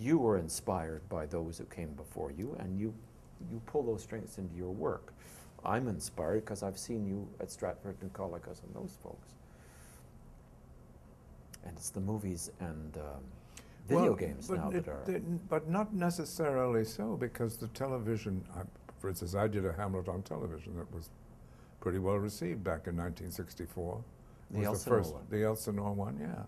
you were inspired by those who came before you, and you you pull those strengths into your work. I'm inspired because I've seen you at Stratford and Colicos and those folks. And it's the movies and um, video Well, games now it- that are. they- But not necessarily so, because the television, I- for instance, I did a Hamlet on television that was pretty well received back in 1964. The Elsinore first, one. The Elsinore one, yeah.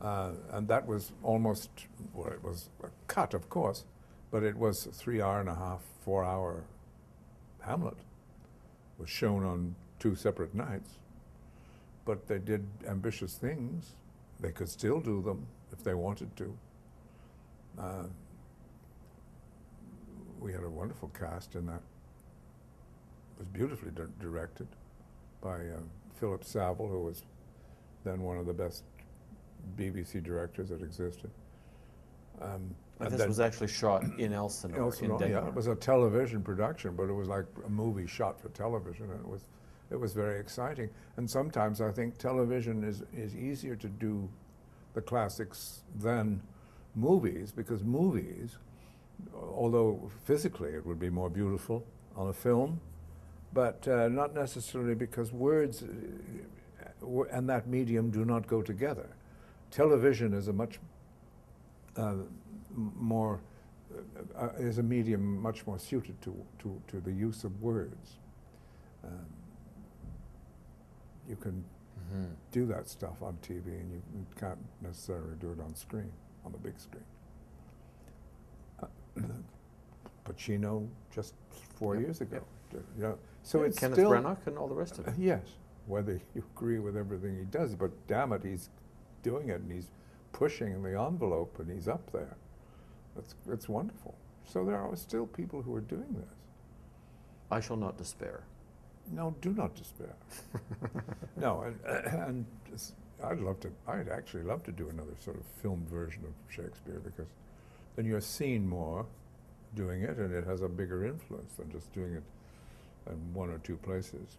Uh, and that was almost, well, it was a cut, of course, but it was a three hour and a half, four hour Hamlet. Was shown on two separate nights. But they did ambitious things. They could still do them if they wanted to. Uh, we had a wonderful cast in that. It was beautifully di- directed by uh, Philip Saville, who was then one of the best BBC directors that existed. Um, And this was actually shot in Elsinore, Elsinore, in yeah, it was a television production, but it was like a movie shot for television, and it was, it was very exciting. And sometimes I think television is, is easier to do the classics than movies, because movies, although physically it would be more beautiful on a film, but uh, not necessarily because words uh, and that medium do not go together. Television is a much uh, more uh, is a medium much more suited to, to, to the use of words. Um, you can Mhm. do that stuff on TV, and you can't necessarily do it on screen, on the big screen. Uh, Pacino just four Yep, years ago, yep. you know. So Yeah, it's Kenneth still Branagh and all the rest of it. Yes, whether you agree with everything he does, but damn it, he's doing it and he's pushing the envelope and he's up there. That's, that's wonderful. So there are still people who are doing this. I shall not despair. No, do not despair. no, and, and just- I'd love to, I'd actually love to do another sort of film version of Shakespeare because then you're seen more doing it and it has a bigger influence than just doing it in one or two places.